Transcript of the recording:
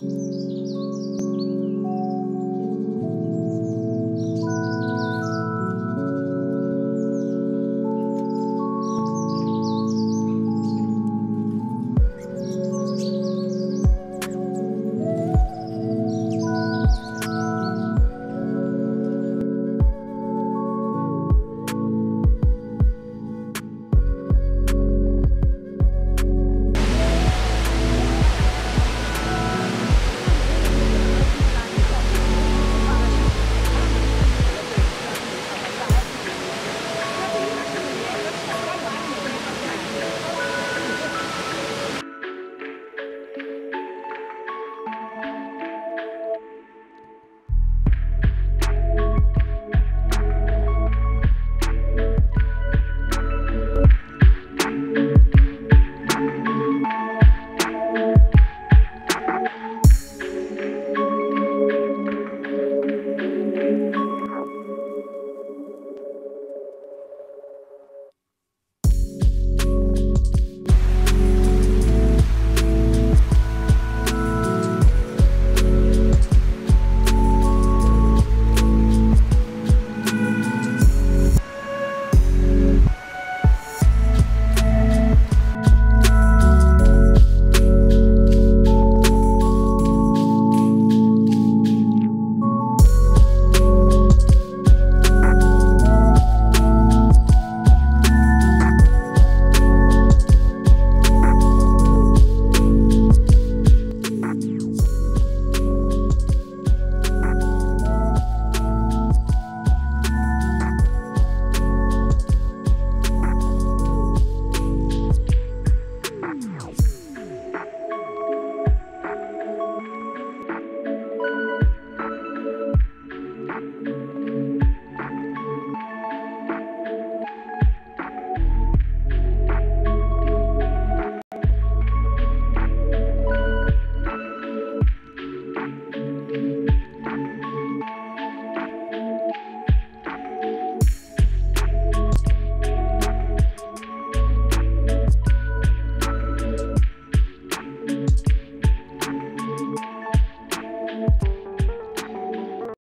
Jesus.